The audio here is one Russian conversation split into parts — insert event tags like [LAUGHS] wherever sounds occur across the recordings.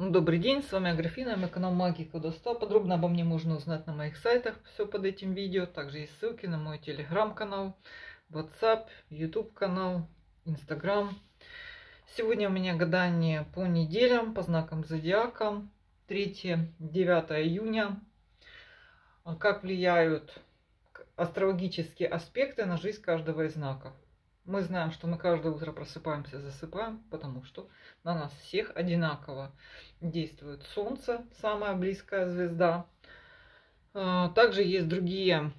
Ну, добрый день, с вами Аграфина, канал Магии Колдовства. Подробно обо мне можно узнать на моих сайтах, все под этим видео. Также есть ссылки на мой телеграм-канал, WhatsApp, YouTube канал, Instagram. Сегодня у меня гадание по неделям, по знакам зодиака. 3-9 июня. Как влияют астрологические аспекты на жизнь каждого из знаков. Мы знаем, что мы каждое утро просыпаемся, засыпаем, потому что на нас всех одинаково действует Солнце, самая близкая звезда. А, также есть другие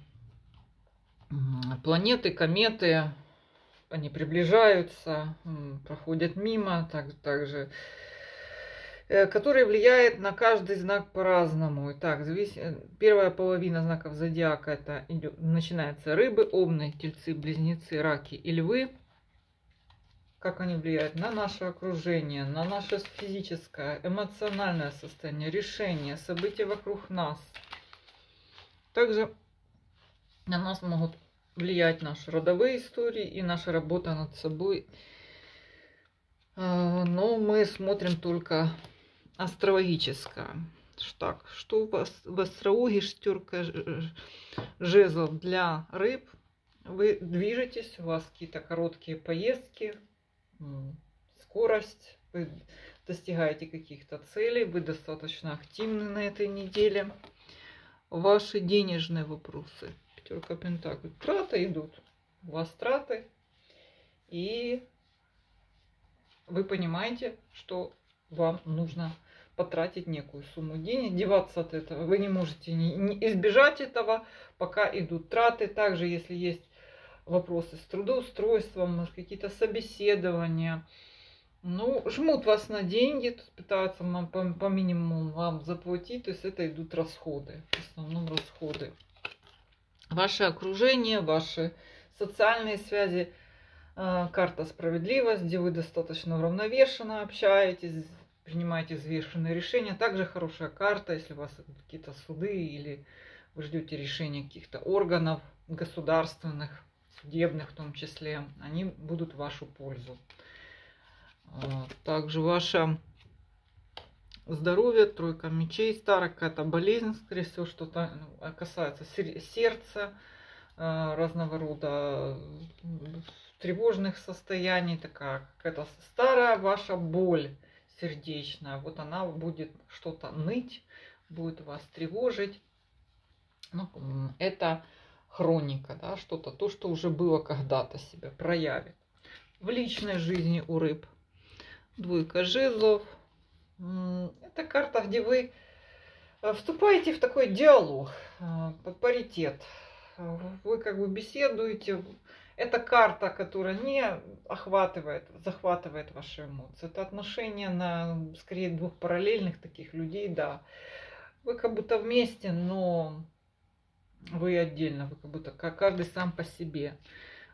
планеты, кометы, они приближаются, проходят мимо, так, также который влияет на каждый знак по-разному. Итак, завис... Э, первая половина знаков зодиака это начинается рыбы, овны, тельцы, близнецы, раки и львы. Как они влияют на наше окружение, на наше физическое, эмоциональное состояние, решения, события вокруг нас. Также на нас могут влиять наши родовые истории и наша работа над собой. Э, но мы смотрим только астрологическая. Так, что в астрологии шестерка жезлов для рыб? Вы движетесь, у вас какие-то короткие поездки, скорость, вы достигаете каких-то целей, вы достаточно активны на этой неделе. Ваши денежные вопросы. Пятерка пентаклей. Траты идут. У вас траты. И вы понимаете, что вам нужно потратить некую сумму денег, деваться от этого. Вы не можете не, не избежать этого, пока идут траты. Также, если есть вопросы с трудоустройством, какие-то собеседования, ну, жмут вас на деньги, пытаются вам по, по минимуму вам заплатить, то есть это идут расходы, в основном расходы. Ваше окружение, ваши социальные связи, э, карта справедливость, где вы достаточно уравновешенно общаетесь, принимаете взвешенные решения. Также хорошая карта, если у вас какие-то суды или вы ждете решения каких-то органов государственных, судебных в том числе, они будут в вашу пользу. А, также ваше здоровье, тройка мечей, старая какая-то болезнь, скорее всего, что-то ну, касается сердца, а, разного рода тревожных состояний, такая какая-то старая ваша боль сердечная, вот она будет что-то ныть, будет вас тревожить. Ну, это хроника, да, что-то, то, что уже было когда-то себя проявит. В личной жизни у рыб двойка жезлов. Это карта, где вы э, вступаете в такой диалог, э, паритет. Вы как бы беседуете, это карта, которая не охватывает, захватывает ваши эмоции. Это отношения на, скорее, двух параллельных таких людей, да. Вы как будто вместе, но вы отдельно, вы как будто как каждый сам по себе.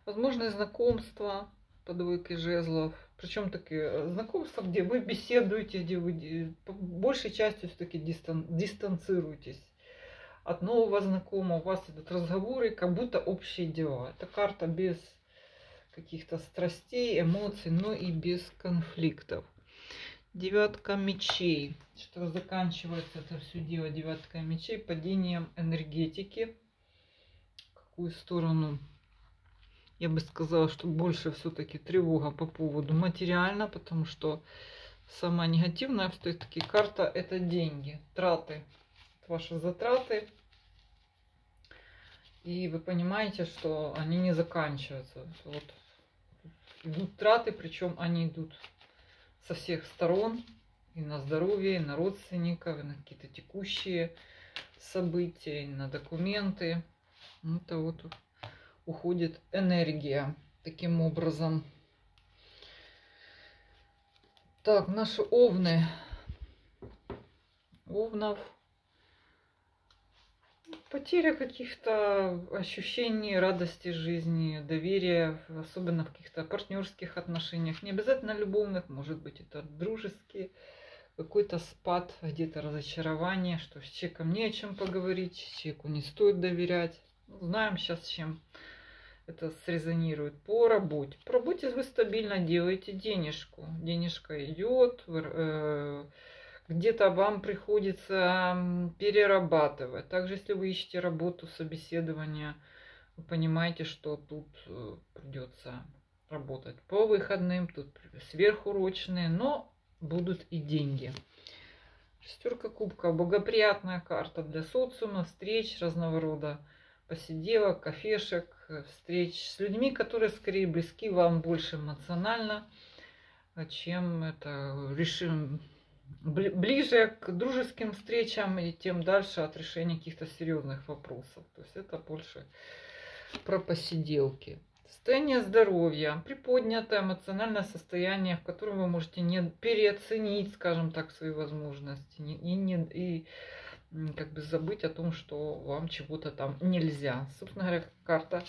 Возможно, знакомства по двойке жезлов. Причем такие э, знакомства, где вы беседуете, где вы большей части все-таки дистан, дистанцируетесь от нового знакомого, у вас идут разговоры, как будто общие дела. Это карта без каких-то страстей, эмоций, но и без конфликтов. Девятка мечей. Что заканчивается это все дело девятка мечей падением энергетики. Какую сторону? Я бы сказала, что больше все-таки тревога по поводу материально, потому что самая негативная все-таки карта это деньги, траты ваши затраты. И вы понимаете, что они не заканчиваются. Вот идут траты, причем они идут со всех сторон. И на здоровье, и на родственников, и на какие-то текущие события, и на документы. Это вот уходит энергия таким образом. Так, наши овны. Овнов Потеря каких-то ощущений радости жизни, доверия, особенно в каких-то партнерских отношениях, не обязательно любовных, может быть, это дружеские, какой-то спад, где-то разочарование, что с человеком не о чем поговорить, человеку не стоит доверять. Знаем сейчас, чем это срезонирует. По работе. По работе вы стабильно делаете денежку. Денежка идет, где-то вам приходится перерабатывать. Также, если вы ищете работу, собеседование, вы понимаете, что тут э, придется работать по выходным, тут сверхурочные, но будут и деньги. Шестерка кубка. Благоприятная карта для социума, встреч разного рода, посиделок, кафешек, встреч с людьми, которые скорее близки вам больше эмоционально, чем это решим ближе к дружеским встречам и тем дальше от решения каких-то серьезных вопросов. То есть это больше про посиделки. Состояние здоровья, приподнятое эмоциональное состояние, в котором вы можете не переоценить, скажем так, свои возможности и, не, и как бы забыть о том, что вам чего-то там нельзя. Собственно говоря, карта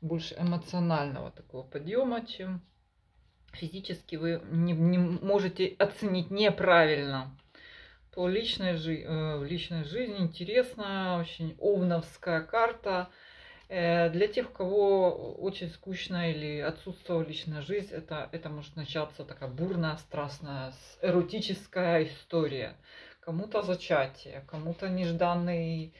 больше эмоционального такого подъема, чем физически вы не, не можете оценить неправильно. По личной, жи э, личной жизни интересная, очень овновская карта. Э, для тех, у кого очень скучная или отсутствовала личная жизнь, это, это может начаться такая бурная, страстная, эротическая история. Кому-то зачатие, кому-то нежданный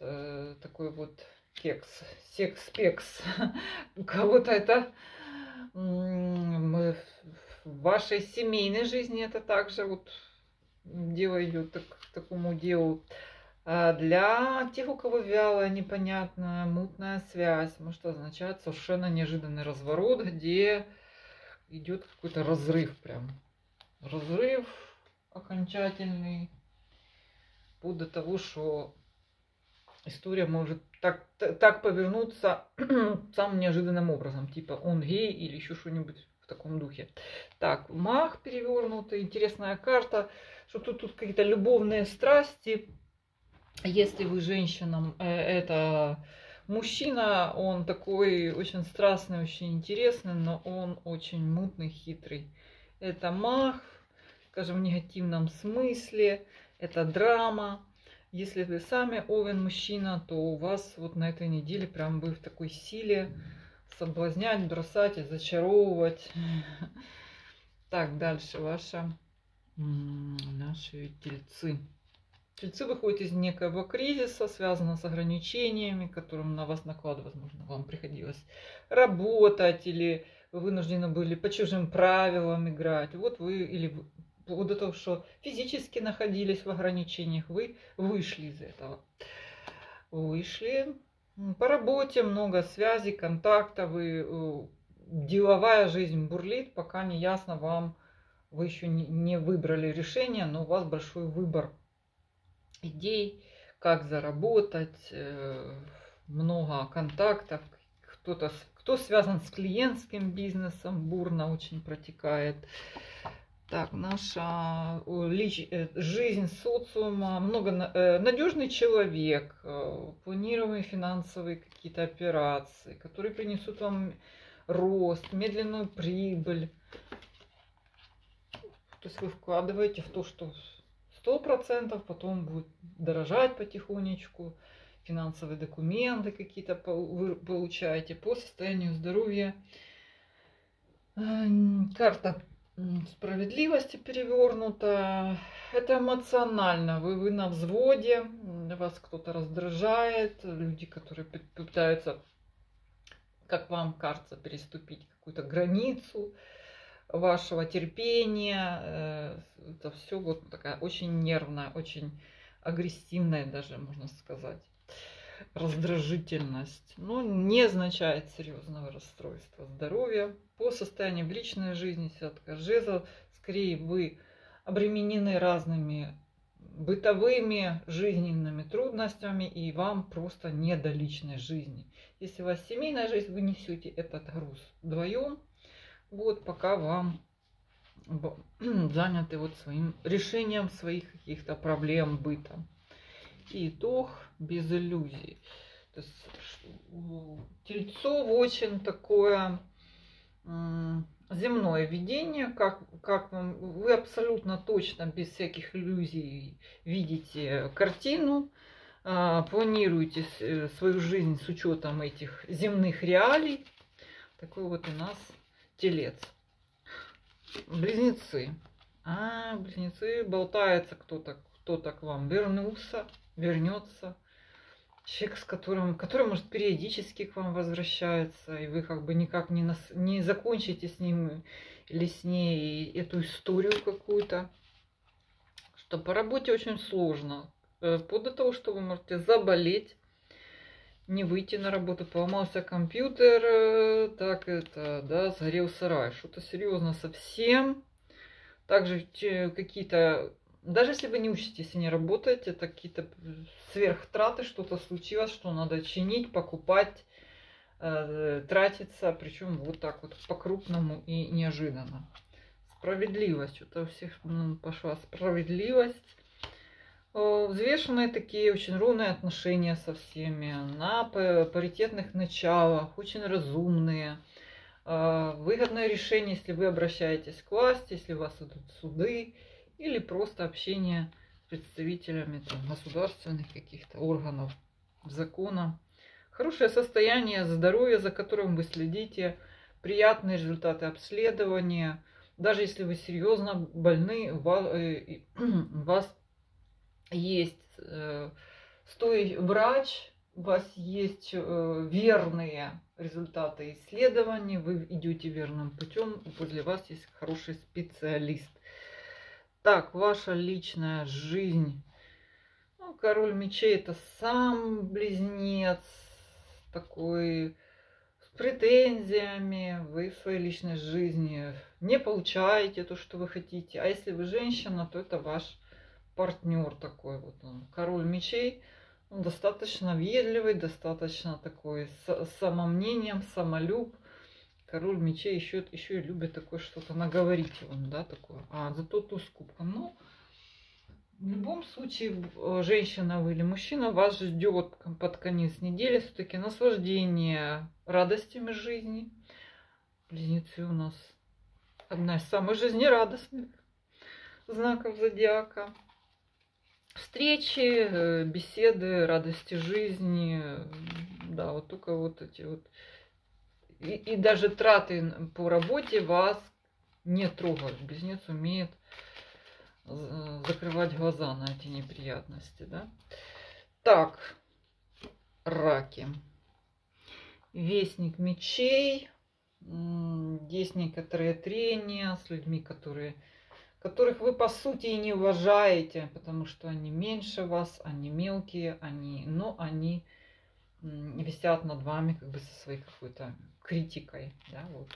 э, такой вот кекс, секс-пекс. [LAUGHS] У кого-то это в вашей семейной жизни это также вот дело идет так, к такому делу. А для тех, у кого вялая, непонятная, мутная связь, может означать совершенно неожиданный разворот, где идет какой-то разрыв прям. Разрыв окончательный, вплоть до того, что история может так, так повернуться [CLEARS THROAT] самым неожиданным образом. Типа он гей или еще что-нибудь в таком духе. Так, мах перевернутый, интересная карта, что тут, тут какие-то любовные страсти. Если вы женщина, э, это мужчина, он такой очень страстный, очень интересный, но он очень мутный, хитрый. Это мах, скажем, в негативном смысле, это драма, если вы сами овен мужчина, то у вас вот на этой неделе прям вы в такой силе соблазнять, бросать и зачаровывать. [LAUGHS] Так, дальше ваша, наши тельцы. Тельцы выходят из некоего кризиса, связанного с ограничениями, которым на вас накладывать, возможно, вам приходилось работать, или вы вынуждены были по чужим правилам играть. Вот вы, или вплоть до того, что физически находились в ограничениях, вы вышли из этого. Вышли. По работе много связей, контактов, и э, деловая жизнь бурлит, пока не ясно вам, вы еще не выбрали решение, но у вас большой выбор идей, как заработать, э, много контактов, кто-то, кто связан с клиентским бизнесом, бурно очень протекает. Так, наша лич... Э, жизнь социума, много э, надежный человек, э, планируемые финансовые какие-то операции, которые принесут вам рост, медленную прибыль. То есть вы вкладываете в то, что сто процентов потом будет дорожать потихонечку, финансовые документы какие-то вы получаете по состоянию здоровья. Карта справедливости перевернута. Это эмоционально. Вы, вы на взводе, вас кто-то раздражает, люди, которые пытаются, как вам кажется, переступить какую-то границу вашего терпения. Э, это все вот такая очень нервная, очень агрессивная даже, можно сказать раздражительность, но не означает серьезного расстройства здоровья. По состоянию в личной жизни сетка жезл, скорее вы обременены разными бытовыми жизненными трудностями, и вам просто не до личной жизни. Если у вас семейная жизнь, вы несете этот груз вдвоем, вот пока вам [CLEARS THROAT] заняты вот своим решением своих каких-то проблем быта. И итог без иллюзий. То есть Тельцов очень такое земное видение, как, как вам, вы абсолютно точно, без всяких иллюзий видите картину, а, планируете э, свою жизнь с учетом этих земных реалий. Такой вот у нас телец. Близнецы. А, близнецы, болтается кто-то, кто-то к вам вернулся, вернется. Человек, с которым, который, может, периодически к вам возвращается, и вы как бы никак не, нас, не закончите с ним или с ней эту историю какую-то. Что по работе очень сложно. Э, вплоть до того, что вы можете заболеть, не выйти на работу, поломался компьютер, э, так это, да, сгорел сарай. Что-то серьезно совсем. Также какие-то, даже если вы не учитесь и не работаете, это какие-то сверхтраты, что-то случилось, что надо чинить, покупать, э, тратиться, причем вот так вот по-крупному и неожиданно. Справедливость, что-то у всех пошла справедливость. Взвешенные такие очень ровные отношения со всеми, на паритетных началах, очень разумные. А, выгодное решение, если вы обращаетесь к власти, если у вас идут суды, или просто общение с представителями там, государственных каких-то органов, закона. Хорошее состояние здоровья, за которым вы следите, приятные результаты обследования. Даже если вы серьезно больны, э, [CLEARS THROAT] вас есть э, стой врач, у вас есть э, верные результаты исследований, вы идете верным путем, возле вас есть хороший специалист. Так, ваша личная жизнь. Ну, король мечей это сам близнец, такой с претензиями. Вы в своей личной жизни не получаете то, что вы хотите. А если вы женщина, то это ваш партнер такой вот он, король мечей. Он достаточно ведливый, достаточно такой с самомнением, самолюб. Король мечей еще, еще и любит такое что-то наговорить он, да, такое. А, зато туз кубка. Ну, в любом случае, женщина вы или мужчина, вас ждет под конец недели все-таки наслаждение радостями жизни. Близнецы у нас одна из самых жизнерадостных знаков зодиака встречи, э, беседы, радости жизни, да, вот только вот эти вот. И, и даже траты по работе вас не трогают. Близнец умеет закрывать глаза на эти неприятности, да. Так, раки. Вестник мечей. Есть некоторые трения с людьми, которые которых вы по сути и не уважаете, потому что они меньше вас, они мелкие, они, но они висят над вами как бы со своей какой-то критикой, да, вот.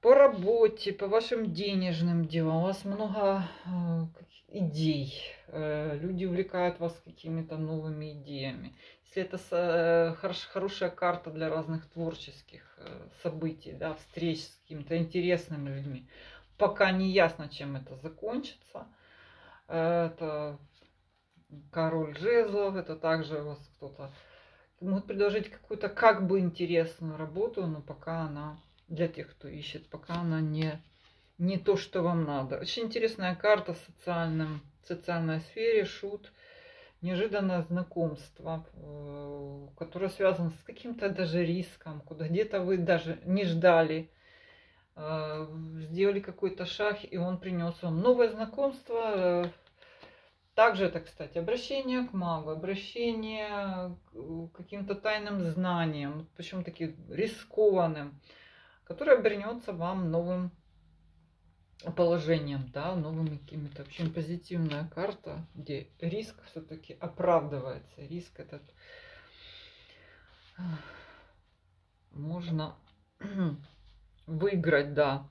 По работе, по вашим денежным делам у вас много э, идей, э, люди увлекают вас какими-то новыми идеями. Если это э, хорош, хорошая карта для разных творческих событий, да, встреч с какими-то интересными людьми, пока не ясно, чем это закончится. Это король жезлов, это также у вас кто-то может предложить какую-то как бы интересную работу, но пока она для тех, кто ищет, пока она не, не то, что вам надо. Очень интересная карта в социальном, социальной сфере, шут, неожиданное знакомство, э, которое связано с каким-то даже риском, куда где-то вы даже не ждали Э, сделали какой-то шаг, и он принес вам новое знакомство. Также это, кстати, обращение к магу, обращение к каким-то тайным знаниям, причем таким рискованным, которое обернется вам новым положением, да, новыми какими-то очень позитивная карта, где риск все-таки оправдывается. Риск этот можно [CLEARS THROAT] выиграть, да.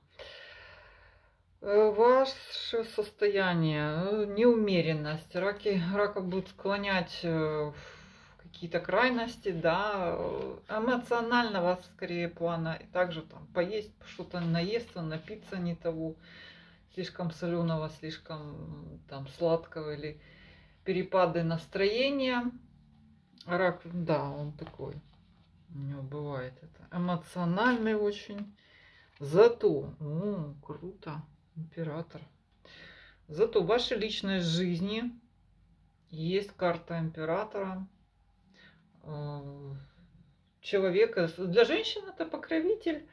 Э, ваше состояние, э, неумеренность, раки, рака будут склонять э, в какие-то крайности, да, эмоционально вас скорее плана, и также там поесть, что-то наесться, напиться не того, слишком соленого, слишком там сладкого или перепады настроения. Рак, да, он такой, у него бывает это, эмоциональный очень Зато, о, круто, император. Зато в вашей личной жизни есть карта императора. Э, человека, для женщин это покровитель,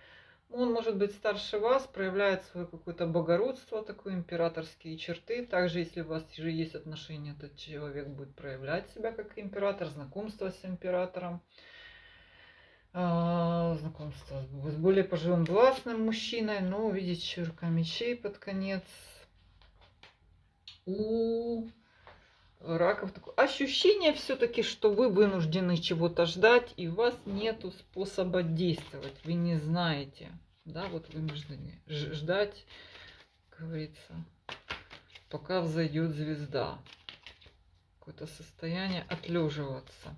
Он может быть старше вас, проявляет свое какое-то богородство, такое императорские черты. Также, если у вас уже есть отношения, этот человек будет проявлять себя как император, знакомство с императором, знакомство с более пожилым властным мужчиной, но увидеть черка мечей под конец. У раков такое ощущение все-таки, что вы вынуждены чего-то ждать, и у вас нету способа действовать. Вы не знаете, да, вот вынуждены ждать, как говорится, пока взойдет звезда. Какое-то состояние отлеживаться.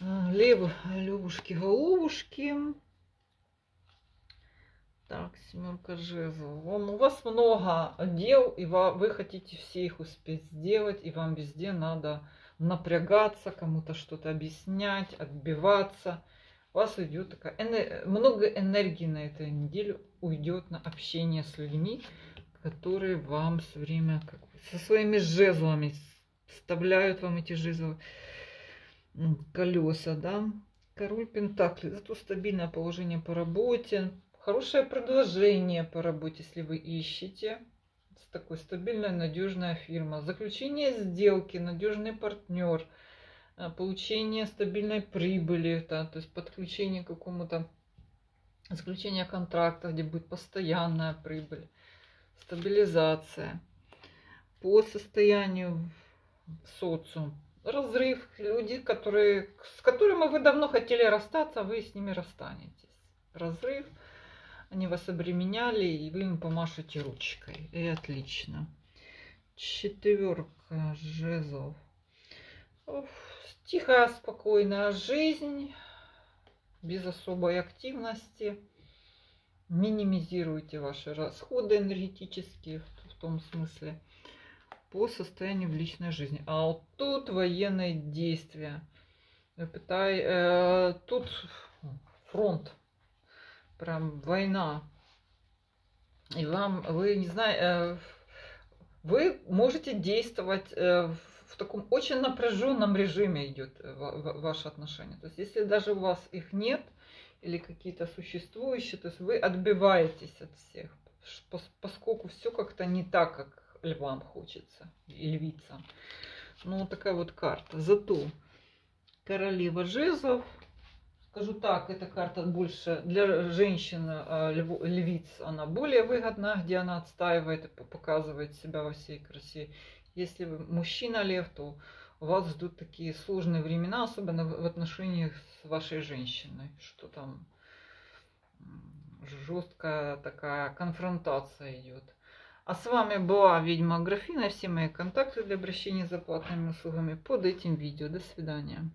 А, Лев, левушки, головушки. Так, семерка жезлов. У вас много дел, и вы хотите все их успеть сделать, и вам везде надо напрягаться, кому-то что-то объяснять, отбиваться. У вас уйдет такая много энергии на этой неделю уйдет на общение с людьми, которые вам все время как, со своими жезлами вставляют вам эти жезлы колеса, да. Король Пентакли. Зато стабильное положение по работе, Хорошее предложение по работе, если вы ищете. Такой стабильная, надежная фирма. Заключение сделки, надежный партнер. Э, получение стабильной прибыли. Да, то есть подключение к какому-то заключение контракта, где будет постоянная прибыль. Стабилизация. По состоянию социум. Разрыв. Люди, которые, с которыми вы давно хотели расстаться, вы с ними расстанетесь. Разрыв они вас обременяли, и вы им помашете ручкой. И отлично. Четверка жезлов. Тихая, спокойная жизнь, без особой активности. Минимизируйте ваши расходы энергетические, в том смысле, по состоянию в личной жизни. А вот тут военные действия. Пытай, э, тут фронт прям война. И вам, вы не знаете, э, вы можете действовать э, в таком очень напряженном режиме идет э, ваши отношения. То есть, если даже у вас их нет или какие-то существующие, то есть вы отбиваетесь от всех, поскольку все как-то не так, как львам хочется, и львицам. Ну, такая вот карта. Зато королева жезлов, Скажу так, эта карта больше для женщин, а, львиц, она более выгодна, где она отстаивает и показывает себя во всей красе. Если вы мужчина лев, то вас ждут такие сложные времена, особенно в отношениях с вашей женщиной, что там жесткая такая конфронтация идет. А с вами была ведьма Графина. Все мои контакты для обращения за платными услугами под этим видео. До свидания.